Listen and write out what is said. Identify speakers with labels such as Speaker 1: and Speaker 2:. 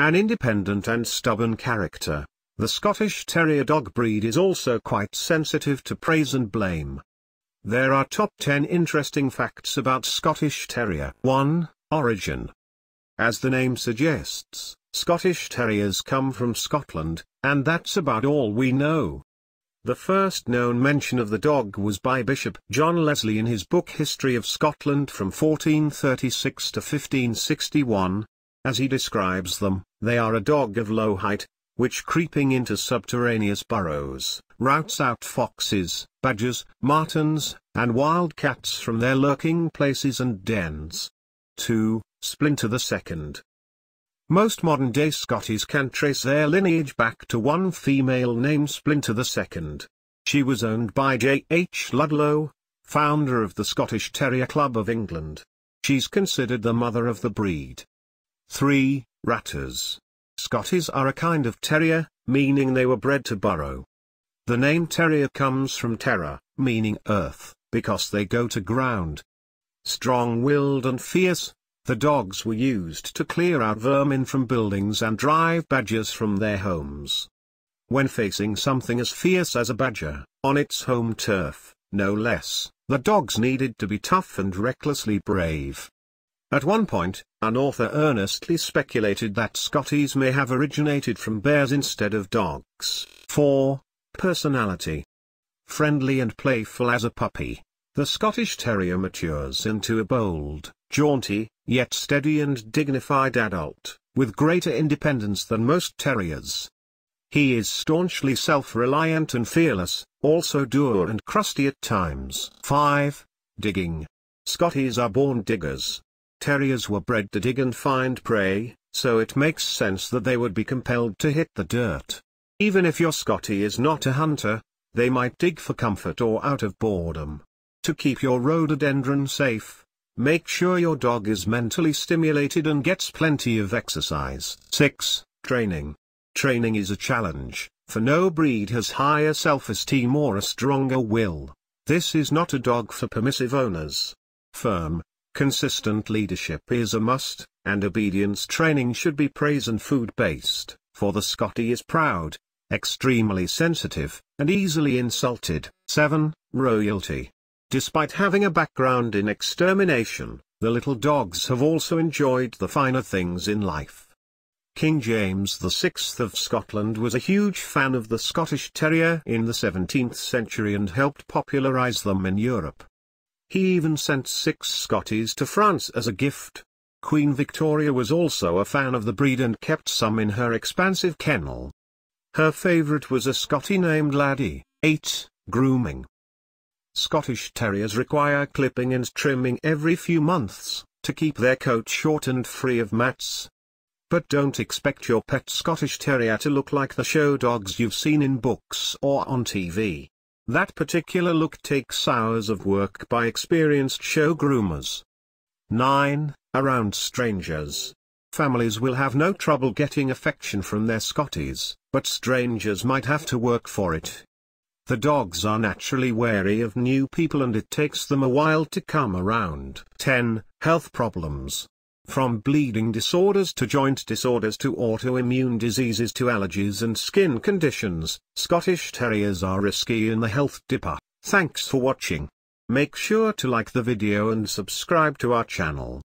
Speaker 1: An independent and stubborn character, the Scottish Terrier dog breed is also quite sensitive to praise and blame. There are top 10 interesting facts about Scottish Terrier. 1. Origin. As the name suggests, Scottish Terriers come from Scotland, and that's about all we know. The first known mention of the dog was by Bishop John Leslie in his book History of Scotland from 1436 to 1561. As he describes them, they are a dog of low height, which creeping into subterraneous burrows, routs out foxes, badgers, martens, and wild cats from their lurking places and dens. 2. Splinter the Second. Most modern-day Scotties can trace their lineage back to one female named Splinter the Second. She was owned by J. H. Ludlow, founder of the Scottish Terrier Club of England. She's considered the mother of the breed. 3. Ratters. Scotties are a kind of terrier, meaning they were bred to burrow. The name terrier comes from terra, meaning earth, because they go to ground. Strong-willed and fierce, the dogs were used to clear out vermin from buildings and drive badgers from their homes. When facing something as fierce as a badger, on its home turf, no less, the dogs needed to be tough and recklessly brave. At one point, an author earnestly speculated that Scotties may have originated from bears instead of dogs. 4. Personality. Friendly and playful as a puppy, the Scottish Terrier matures into a bold, jaunty, yet steady and dignified adult, with greater independence than most terriers. He is staunchly self-reliant and fearless, also dour and crusty at times. 5. Digging. Scotties are born diggers. Terriers were bred to dig and find prey, so it makes sense that they would be compelled to hit the dirt. Even if your Scottie is not a hunter, they might dig for comfort or out of boredom. To keep your rhododendron safe, Make sure your dog is mentally stimulated and gets plenty of exercise. 6. Training. Training is a challenge, for no breed has higher self-esteem or a stronger will. This is not a dog for permissive owners. Firm, consistent leadership is a must, and obedience training should be praise and food-based, for the Scottie is proud, extremely sensitive, and easily insulted. 7. Royalty. Despite having a background in extermination, the little dogs have also enjoyed the finer things in life. King James VI of Scotland was a huge fan of the Scottish Terrier in the 17th century and helped popularise them in Europe. He even sent six Scotties to France as a gift. Queen Victoria was also a fan of the breed and kept some in her expansive kennel. Her favourite was a Scottie named Laddie. 8. Grooming. Scottish Terriers require clipping and trimming every few months, to keep their coat short and free of mats. But don't expect your pet Scottish Terrier to look like the show dogs you've seen in books or on TV. That particular look takes hours of work by experienced show groomers. 9. Around strangers. Families will have no trouble getting affection from their Scotties, but strangers might have to work for it. The dogs are naturally wary of new people and it takes them a while to come around. 10. Health problems. From bleeding disorders to joint disorders to autoimmune diseases to allergies and skin conditions, Scottish Terriers are risky in the health dipper. Thanks for watching. Make sure to like the video and subscribe to our channel.